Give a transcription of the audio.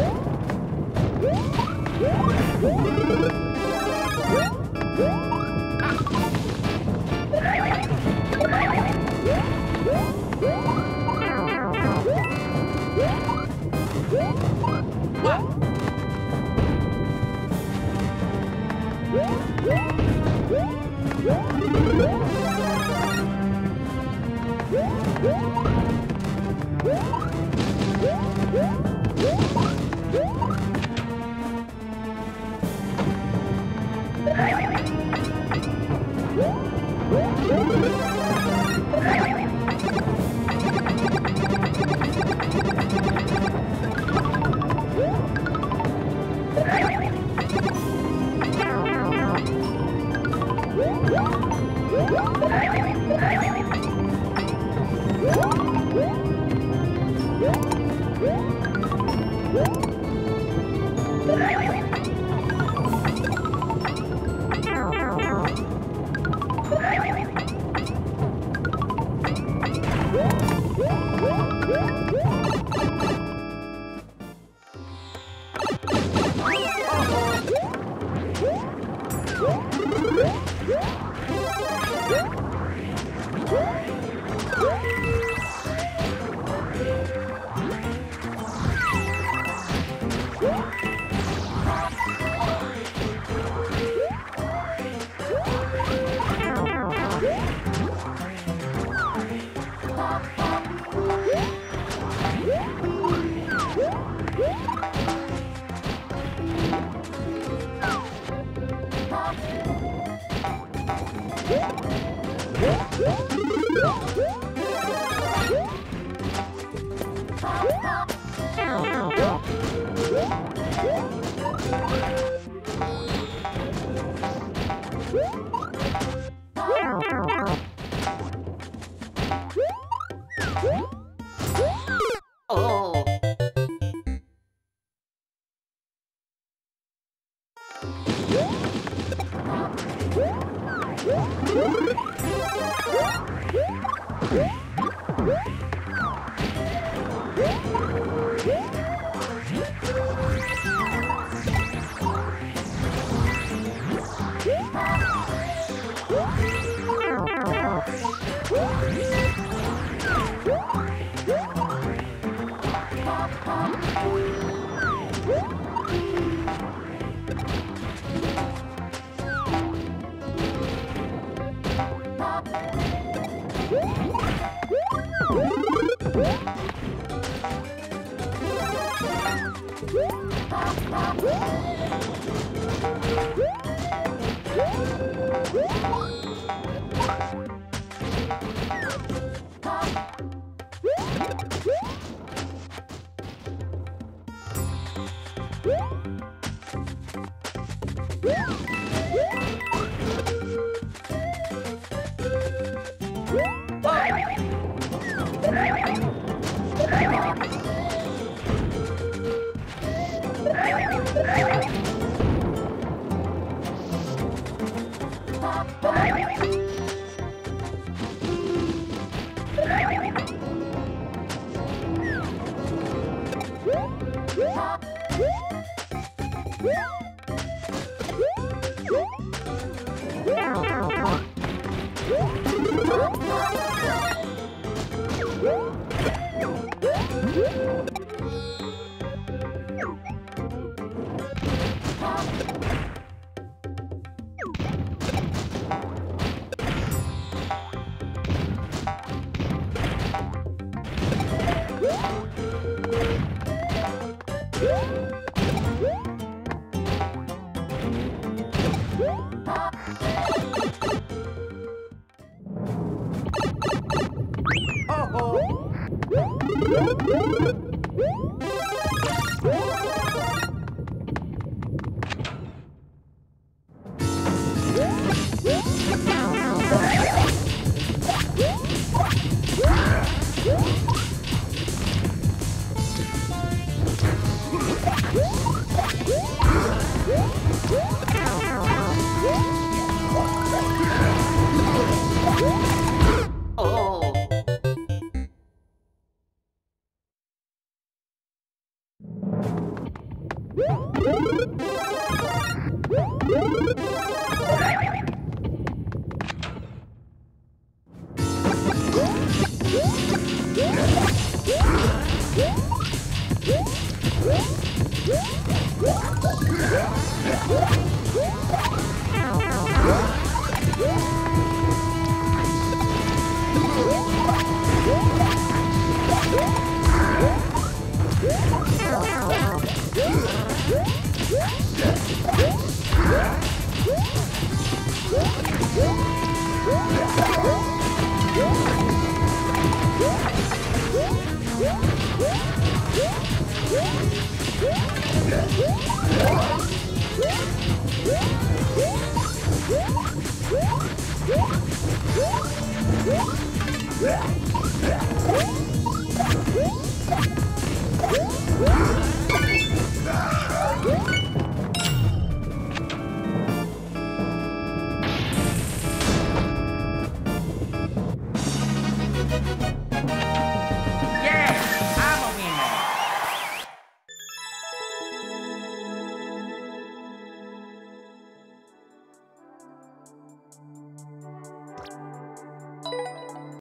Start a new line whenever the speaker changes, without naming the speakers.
Woo! Woo! Música Wow. Woo! Oh, oh.